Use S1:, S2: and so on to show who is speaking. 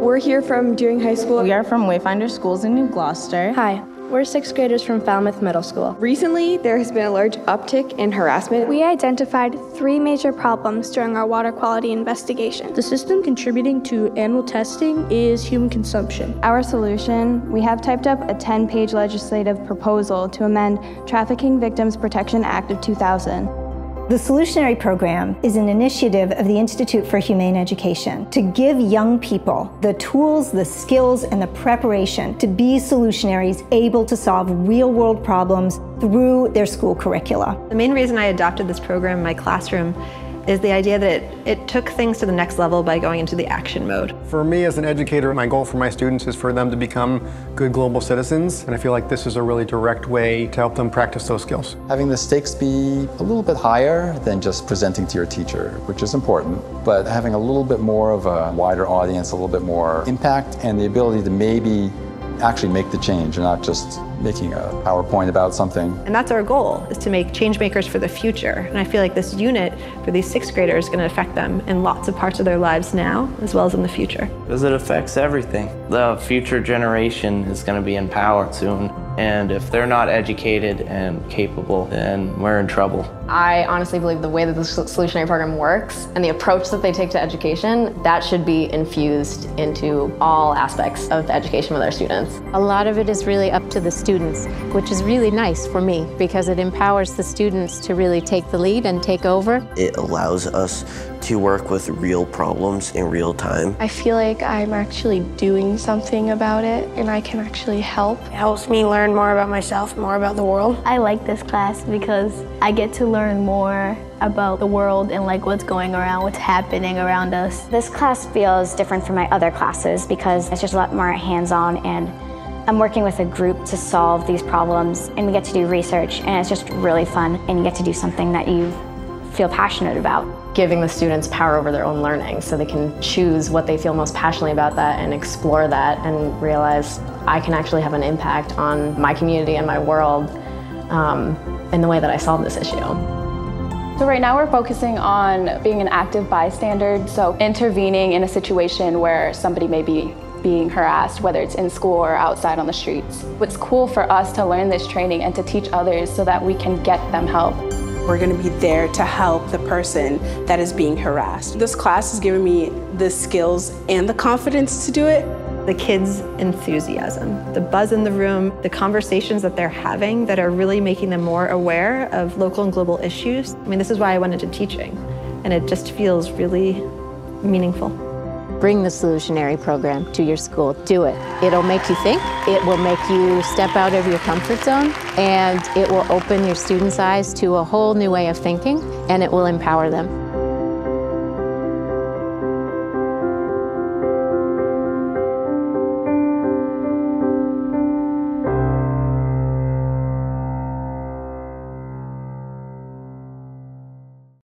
S1: We're here from Deering High School.
S2: We are from Wayfinder Schools in New Gloucester.
S3: Hi, we're sixth graders from Falmouth Middle School.
S1: Recently, there has been a large uptick in harassment.
S4: We identified three major problems during our water quality investigation.
S3: The system contributing to animal testing is human consumption.
S5: Our solution we have typed up a 10 page legislative proposal to amend Trafficking Victims Protection Act of 2000.
S6: The Solutionary Program is an initiative of the Institute for Humane Education to give young people the tools, the skills, and the preparation to be solutionaries able to solve real world problems through their school curricula.
S7: The main reason I adopted this program in my classroom is the idea that it, it took things to the next level by going into the action mode.
S8: For me as an educator, my goal for my students is for them to become good global citizens, and I feel like this is a really direct way to help them practice those skills.
S9: Having the stakes be a little bit higher than just presenting to your teacher, which is important, but having a little bit more of a wider audience, a little bit more impact, and the ability to maybe actually make the change and not just making a PowerPoint about something.
S7: And that's our goal, is to make change makers for the future. And I feel like this unit for these sixth graders is going to affect them in lots of parts of their lives now, as well as in the future.
S10: Because it affects everything. The future generation is going to be empowered soon. And if they're not educated and capable, then we're in trouble.
S11: I honestly believe the way that the solutionary program works and the approach that they take to education, that should be infused into all aspects of education with our students.
S12: A lot of it is really up to the students, which is really nice for me because it empowers the students to really take the lead and take over.
S13: It allows us to work with real problems in real time.
S14: I feel like I'm actually doing something about it and I can actually help.
S15: It helps me learn more about myself, more about the world.
S16: I like this class because I get to learn more about the world and like what's going around, what's happening around us.
S17: This class feels different from my other classes because it's just a lot more hands-on and I'm working with a group to solve these problems and we get to do research and it's just really fun and you get to do something that you feel passionate about.
S11: Giving the students power over their own learning so they can choose what they feel most passionately about that and explore that and realize I can actually have an impact on my community and my world um, in the way that I solve this issue.
S18: So right now we're focusing on being an active bystander, so intervening in a situation where somebody may be being harassed, whether it's in school or outside on the streets. It's cool for us to learn this training and to teach others so that we can get them help.
S19: We're going to be there to help the person that is being harassed. This class has given me the skills and the confidence to do it.
S7: The kids' enthusiasm, the buzz in the room, the conversations that they're having that are really making them more aware of local and global issues. I mean, this is why I went into teaching, and it just feels really meaningful.
S12: Bring the solutionary program to your school. Do it. It'll make you think, it will make you step out of your comfort zone, and it will open your students' eyes to a whole new way of thinking, and it will empower them.